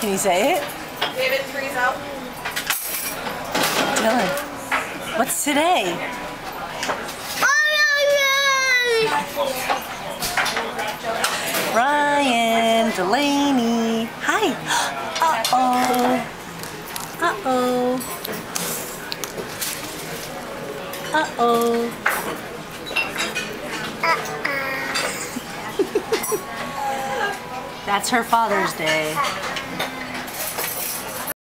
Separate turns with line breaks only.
Can you say it?
David, freeze out.
Dylan, what's today? Ryan, Delaney. Hi. Uh-oh. Uh-oh. Uh-oh. That's her Father's Day.